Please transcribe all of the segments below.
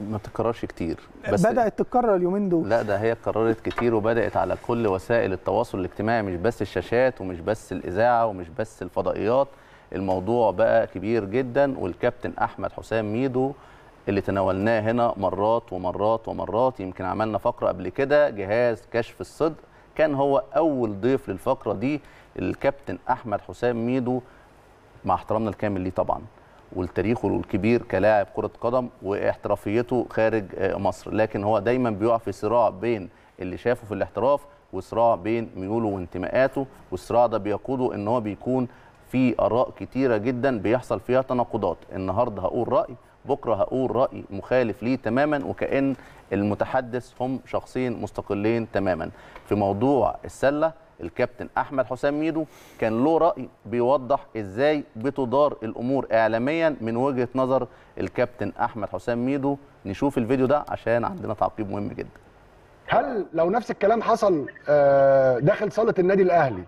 ما بتتكررش كتير بس بدأت تتكرر اليومين دول. لا ده هي اتكررت كتير وبدأت على كل وسائل التواصل الاجتماعي مش بس الشاشات ومش بس الإذاعة ومش بس الفضائيات. الموضوع بقى كبير جدا والكابتن أحمد حسام ميدو اللي تناولناه هنا مرات ومرات ومرات يمكن عملنا فقرة قبل كده جهاز كشف الصدق. كان هو أول ضيف للفقرة دي الكابتن أحمد حسام ميدو مع احترامنا الكامل ليه طبعا. والتاريخ الكبير كلاعب كرة قدم واحترافيته خارج آه، مصر. لكن هو دايما بيقع في صراع بين اللي شافه في الاحتراف وصراع بين ميوله وانتماءاته. والصراع ده بيقوده إن هو بيكون في آراء كتيرة جدا بيحصل فيها تناقضات. النهارده هقول رأي بكرة هقول رأي مخالف ليه تماما وكأن المتحدث هم شخصين مستقلين تماما. في موضوع السلة الكابتن أحمد حسام ميدو كان له رأي بيوضح إزاي بتدار الأمور اعلاميا من وجهة نظر الكابتن أحمد حسام ميدو. نشوف الفيديو ده عشان عندنا تعقيب مهم جدا. هل لو نفس الكلام حصل آه، داخل صالة النادي الأهلي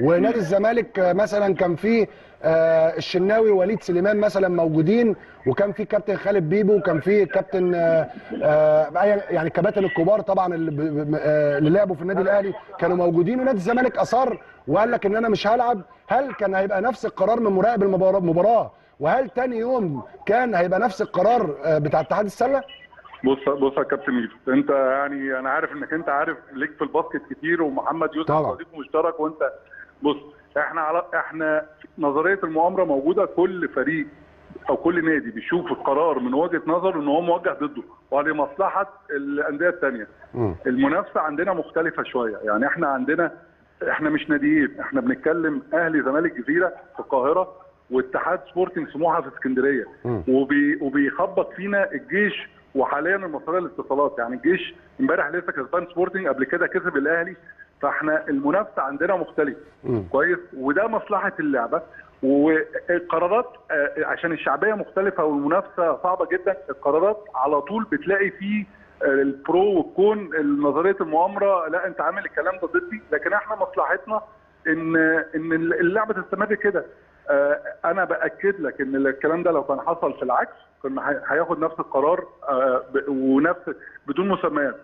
ونادي الزمالك آه، مثلا كان فيه آه، الشناوي ووليد سليمان مثلا موجودين وكان في كابتن خالد بيبو وكان في كابتن آه، آه، يعني الكباتن الكبار طبعا اللي آه، اللي لعبوا في النادي الأهلي كانوا موجودين ونادي الزمالك أصر وقال لك إن أنا مش هلعب هل كان هيبقى نفس القرار من مراقب المباراه؟ وهل تاني يوم كان هيبقى نفس القرار آه، بتاع اتحاد السلة؟ بص بص يا كابتن ميدو أنت يعني أنا عارف إنك أنت عارف ليك في الباسكت كتير ومحمد يوسف. صديق مشترك وأنت بص إحنا على إحنا نظرية المؤامرة موجودة كل فريق أو كل نادي بيشوف القرار من وجهة نظره إن هو موجه ضده ولمصلحه الأندية الثانية المنافسة عندنا مختلفة شوية يعني إحنا عندنا إحنا مش ناديين إحنا بنتكلم أهلي زمالك جزيرة في القاهرة واتحاد سبورتنج سموحة في اسكندرية. وبي وبيخبط فينا الجيش وحاليا المصرية للاتصالات يعني الجيش امبارح لسه كسبان سبورتنج قبل كده كسب الأهلي فاحنا المنافسة عندنا مختلفة. كويس؟ وده مصلحة اللعبة. والقرارات آه، عشان الشعبية مختلفة والمنافسة صعبة جدا القرارات على طول بتلاقي فيه آه، البرو والكون نظرية المؤامرة لا انت عامل الكلام ده ضدي. لكن إحنا مصلحتنا ان ان اللعبة تستمر كده. آه، أنا بأكد لك ان الكلام ده لو كان حصل في العكس كنا هي- هياخد نفس القرار ونفس بدون مسميات.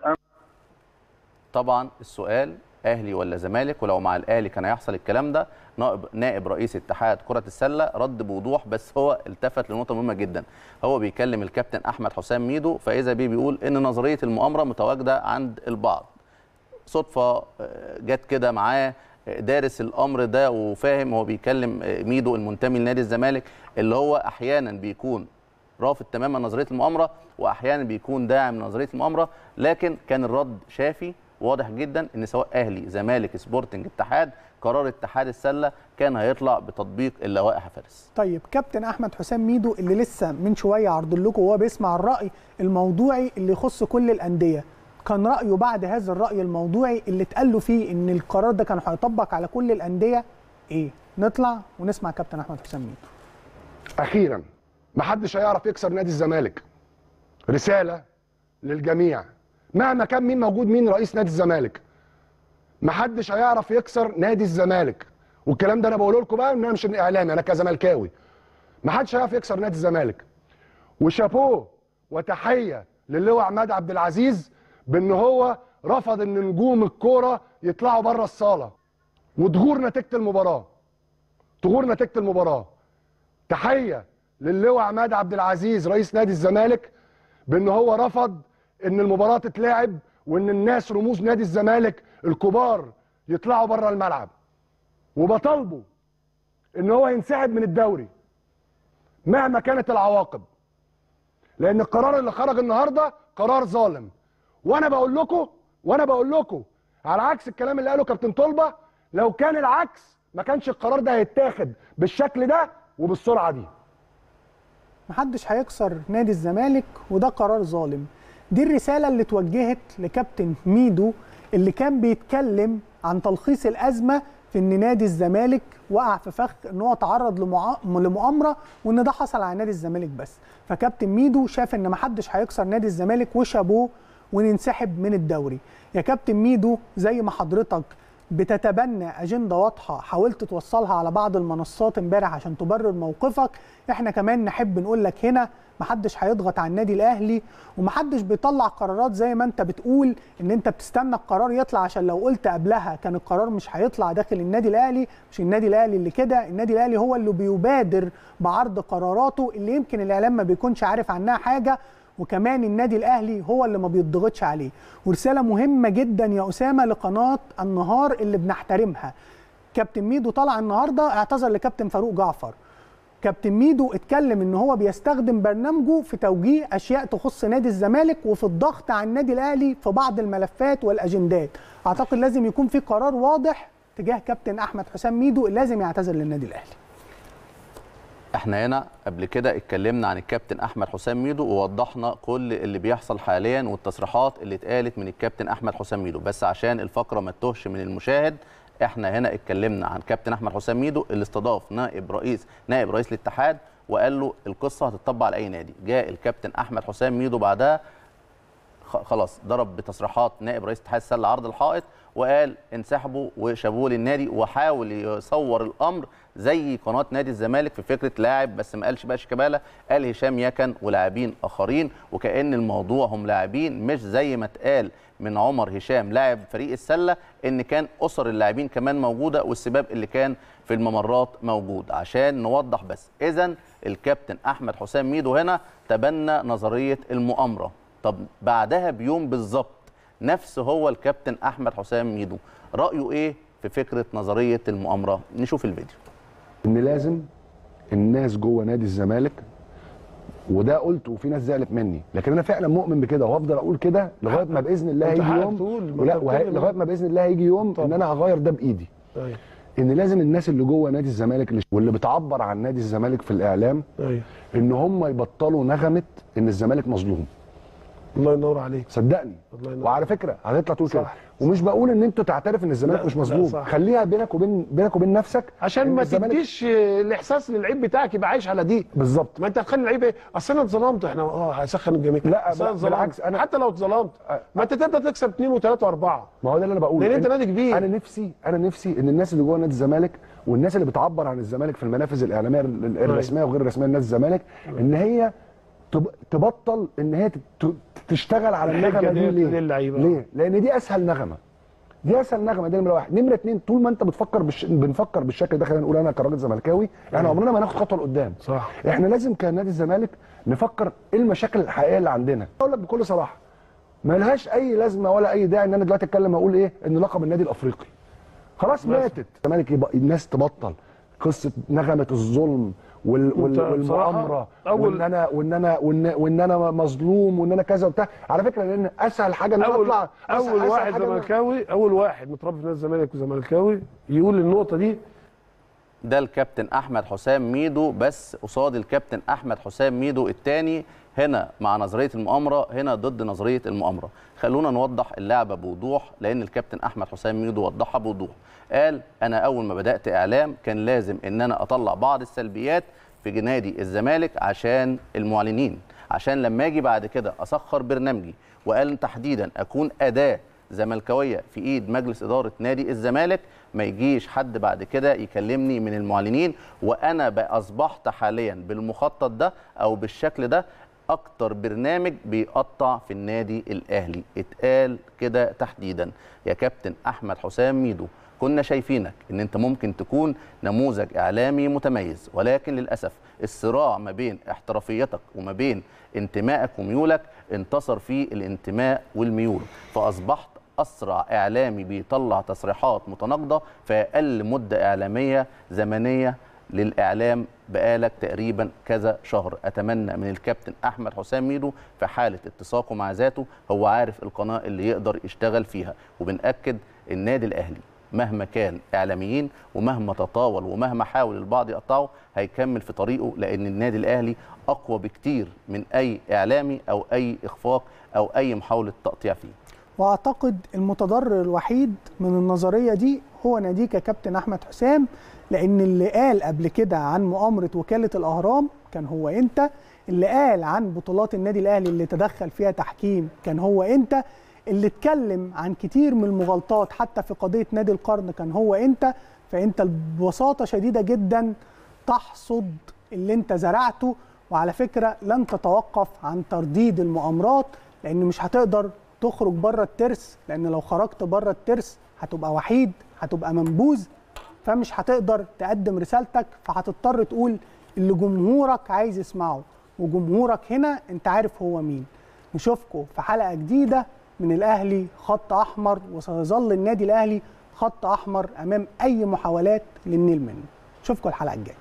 طبعا السؤال أهلي ولا زمالك ولو مع الأهلي كان هيحصل الكلام ده نائب نائب رئيس اتحاد كرة السلة رد بوضوح بس هو التفت لنقطة مهمة جدا. هو بيكلم الكابتن أحمد حسام ميدو فإذا بيه بيقول إن نظرية المؤامرة متواجدة عند البعض. صدفة آه، جت كده معاه آه، دارس الأمر ده وفاهم هو بيكلم آه، ميدو المنتمي لنادي الزمالك اللي هو أحيانا بيكون رافض تماما نظرية المؤامرة واحيانا بيكون داعم نظرية المؤامرة لكن كان الرد شافي واضح جدا إن سواء أهلي زمالك سبورتنج اتحاد قرار اتحاد السلة كان هيطلع بتطبيق اللوائح يا فارس. طيب كابتن أحمد حسام ميدو اللي لسه من شوية عرض لكم وهو بيسمع الرأي الموضوعي اللي يخص كل الأندية. كان رأيه بعد هذا الرأي الموضوعي اللي اتقال له فيه إن القرار ده كان هيطبق على كل الأندية؟ إيه؟ نطلع ونسمع كابتن أحمد حسام ميدو. أخيرا محدش هيعرف يكسر نادي الزمالك. رسالة للجميع. مهما كان مين موجود مين رئيس نادي الزمالك. محدش هيعرف يكسر نادي الزمالك. والكلام ده أنا بقوله لكم بقى إن أنا مش إعلامي أنا كزملكاوي. محدش هيعرف يكسر نادي الزمالك. وشابوه وتحية للواء عماد عبد العزيز بإن هو رفض إن نجوم الكورة يطلعوا بره الصالة. وتغور نتيجة المباراة. تغور نتيجة المباراة. تحية للواء عماد عبد العزيز رئيس نادي الزمالك بإن هو رفض إن المباراة تتلعب وإن الناس رموز نادي الزمالك الكبار يطلعوا بره الملعب. وبطالبه إن هو ينسحب من الدوري مهما كانت العواقب. لأن القرار اللي خرج النهارده قرار ظالم. وأنا بقول لكم وأنا بقول لكم على عكس الكلام اللي قاله كابتن طلبة لو كان العكس ما كانش القرار ده هيتاخد بالشكل ده وبالسرعة دي. محدش هيكسر نادي الزمالك وده قرار ظالم. دي الرسالة اللي اتوجهت لكابتن ميدو اللي كان بيتكلم عن تلخيص الأزمة في إن نادي الزمالك وقع في فخ إن هو تعرض لمؤامرة وإن ده حصل على نادي الزمالك بس. فكابتن ميدو شاف إن محدش هيكسر نادي الزمالك وشابوه وننسحب من الدوري. يا كابتن ميدو زي ما حضرتك بتتبنى أجندة واضحة حاولت توصلها على بعض المنصات امبارح عشان تبرر موقفك. إحنا كمان نحب نقول لك هنا محدش هيضغط على النادي الأهلي ومحدش بيطلع قرارات زي ما أنت بتقول إن أنت بتستنى القرار يطلع عشان لو قلت قبلها كان القرار مش هيطلع داخل النادي الأهلي مش النادي الأهلي اللي كده النادي الأهلي هو اللي بيبادر بعرض قراراته اللي يمكن الإعلام ما بيكونش عارف عنها حاجة. وكمان النادي الأهلي هو اللي ما بيضغطش عليه. ورسالة مهمة جدا يا أسامة لقناة النهار اللي بنحترمها. كابتن ميدو طلع النهارده اعتذر لكابتن فاروق جعفر. كابتن ميدو اتكلم إن هو بيستخدم برنامجه في توجيه أشياء تخص نادي الزمالك وفي الضغط على النادي الأهلي في بعض الملفات والأجندات. أعتقد لازم يكون في قرار واضح تجاه كابتن أحمد حسام ميدو لازم يعتذر للنادي الأهلي. إحنا هنا قبل كده اتكلمنا عن الكابتن أحمد حسام ميدو ووضحنا كل اللي بيحصل حاليا والتصريحات اللي اتقالت من الكابتن أحمد حسام ميدو. بس عشان الفقرة ما تتوهش من المشاهد إحنا هنا اتكلمنا عن كابتن أحمد حسام ميدو اللي استضاف نائب رئيس نائب رئيس الاتحاد وقال له القصة هتطبق على اي نادي. جاء الكابتن أحمد حسام ميدو بعدها خلاص ضرب بتصريحات نائب رئيس اتحاد السلة عرض الحائط وقال انسحبوا وشابوه للنادي وحاول يصور الأمر زي قناة نادي الزمالك في فكرة لاعب بس ما قالش بقى شيكابالا قال هشام يكن ولاعبين آخرين وكأن الموضوع هم لاعبين مش زي ما اتقال من عمر هشام لاعب فريق السلة إن كان أسر اللاعبين كمان موجودة والسباب اللي كان في الممرات موجود. عشان نوضح بس اذا الكابتن أحمد حسام ميدو هنا تبنى نظرية المؤامرة. طب بعدها بيوم بالظبط نفس هو الكابتن أحمد حسام ميدو. رأيه إيه في فكرة نظرية المؤامرة؟ نشوف الفيديو. إن لازم الناس جوه نادي الزمالك وده قلته وفي ناس زعلت مني لكن أنا فعلا مؤمن بكده وهفضل أقول كده لغاية ما بإذن الله هيجي يوم أنت وهي- لغاية ما بإذن الله هيجي يوم إن. أنا هغير ده بإيدي. أيوه. إن لازم الناس اللي جوه نادي الزمالك اللي- واللي بتعبر عن نادي الزمالك في الإعلام أيوه. إن هم يبطلوا نغمة إن الزمالك مظلوم. الله ينور عليك. صدقني. الله ينور. وعلى فكرة هتطلع تقول كده. ومش بقول إن أنتوا تعترف إن الزمالك مش مظلوم. خليها بينك وبين بينك وبين نفسك عشان ما تديش الإحساس للعيب بتاعك يبقى عايش على دي. بالظبط. ما أنت هتخلي اللعيب إيه؟ أصل أنا اتظلمت. إحنا آه هيسخن الجميع. لا، أصل أنا. بالعكس، أنا- حتى لو اتظلمت ما أنت تقدر تكسب اثنين وثلاثه وأربعة. ما هو ده اللي أنا بقوله. لأن أنت إن- نادي كبير. أنا نفسي أنا نفسي إن الناس اللي جوه نادي الزمالك والناس اللي بتعبر عن الزمالك في المنافذ الإعلامية ال- ال- الرسمية وغير الرسمية لنادي الزمالك إن هي تبطل إن هي تشتغل على الحجة النغمة دي ليه؟ للعيبة. ليه؟ لأن دي أسهل نغمة. دي أسهل نغمة دي نمرة واحد. نمرة اتنين طول ما أنت بتفكر بالش... بنفكر بالشكل ده خلينا نقول أنا كراجل زملكاوي إحنا عمرنا ما هناخد خطوة لقدام. صح. إحنا لازم كنادي الزمالك نفكر إيه المشاكل الحقيقية اللي عندنا. أقول لك بكل صراحة ما لهاش أي لازمة ولا أي داعي إن أنا دلوقتي أتكلم أقول إيه؟ إن لقب النادي الأفريقي. خلاص ماتت. الزمالك يبقى الناس تبطل. قصة نغمة الظلم والمؤامرة وإن أنا وإن أنا وان, أنا مظلوم وإن أنا كذا وبتاع. على فكرة لأن أسهل حاجة إن أنا اول أطلع أسهل- أول واحد زملكاوي أول واحد متربي في نادي الزمالك وزملكاوي يقول النقطة دي ده الكابتن أحمد حسام ميدو بس قصاد الكابتن أحمد حسام ميدو الثاني هنا مع نظرية المؤامرة هنا ضد نظرية المؤامرة. خلونا نوضح اللعبة بوضوح لأن الكابتن أحمد حسام ميدو وضحها بوضوح. قال أنا أول ما بدأت إعلام كان لازم إن أنا أطلع بعض السلبيات في نادي الزمالك عشان المعلنين عشان لما آجي بعد كده أسخر برنامجي وقال تحديدا أكون أداة زملكاوية في إيد مجلس إدارة نادي الزمالك. ما يجيش حد بعد كده يكلمني من المعلنين وأنا اصبحت حاليا بالمخطط ده أو بالشكل ده أكتر برنامج بيقطع في النادي الأهلي. اتقال كده تحديدا يا كابتن أحمد حسام ميدو كنا شايفينك إن أنت ممكن تكون نموذج إعلامي متميز ولكن للأسف الصراع ما بين احترافيتك وما بين انتمائك وميولك انتصر فيه الانتماء والميول فأصبحت أسرع إعلامي بيطلع تصريحات متناقضة في أقل مدة إعلامية زمنية للإعلام بقالك تقريبا كذا شهر. أتمنى من الكابتن أحمد حسام ميدو في حالة اتساقه مع ذاته هو عارف القناة اللي يقدر يشتغل فيها وبنأكد النادي الأهلي مهما كان إعلاميين ومهما تطاول ومهما حاول البعض يقطعه هيكمل في طريقه لأن النادي الأهلي أقوى بكتير من أي إعلامي أو أي إخفاق أو أي محاولة تقطيع فيه. وأعتقد المتضرر الوحيد من النظرية دي هو ناديك كابتن أحمد حسام لأن اللي قال قبل كده عن مؤامرة وكالة الأهرام كان هو أنت اللي قال عن بطولات النادي الأهلي اللي تدخل فيها تحكيم كان هو أنت اللي اتكلم عن كتير من المغالطات حتى في قضية نادي القرن كان هو أنت. فأنت ببساطة شديدة جدا تحصد اللي أنت زرعته وعلى فكرة لن تتوقف عن ترديد المؤامرات لأن مش هتقدر تخرج بره الترس لأن لو خرجت بره الترس هتبقى وحيد هتبقى منبوذ فمش هتقدر تقدم رسالتك فهتضطر تقول اللي جمهورك عايز يسمعه. وجمهورك هنا أنت عارف هو مين. نشوفكم في حلقة جديدة من الأهلي خط أحمر وسيظل النادي الأهلي خط أحمر أمام أي محاولات للنيل منه. نشوفكم الحلقة الجاية.